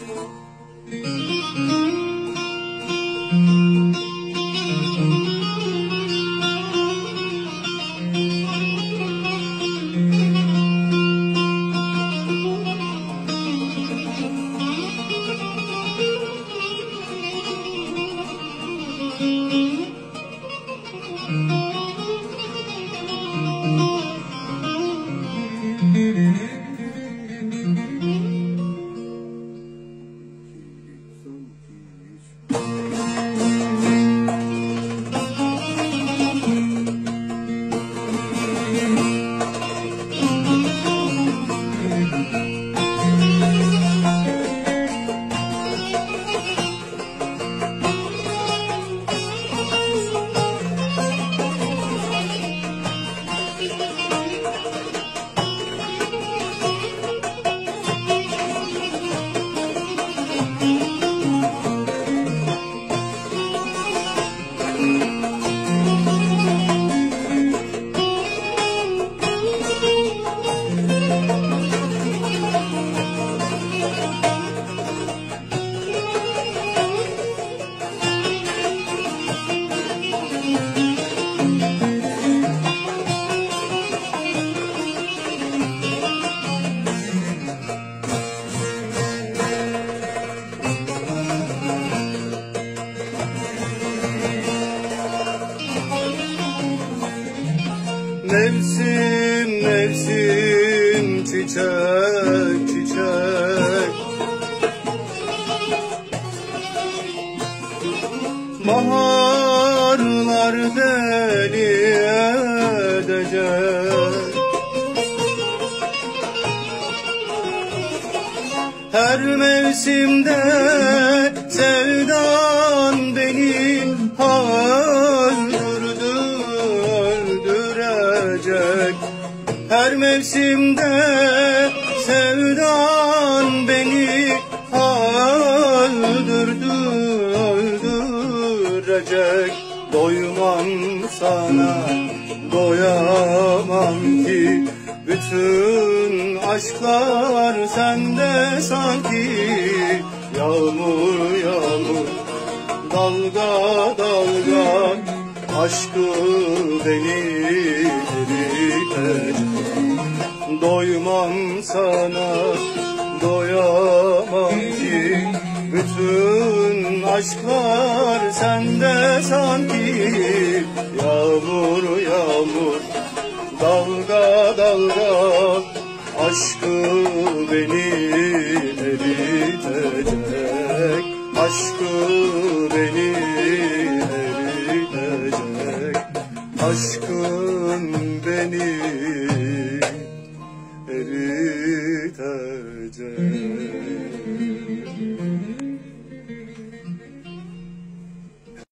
嗯。Mevsim mevsim çiçek çiçek. Baharlar deli edecek. Her mevsimde sevdan Her mevsimde sevdan beni öldürdü, öldürecek. Doymam sana, doyamam ki. Bütün aşklar sende sanki. Yağmur yağmur dalga dalga. Aşkı beni eritecek Doymam sana doyamam ki. Bütün aşklar sende sanki. Yağmur yağmur Dalga dalga. Aşkı beni eritecek Aşkı beni eritecek beni Jai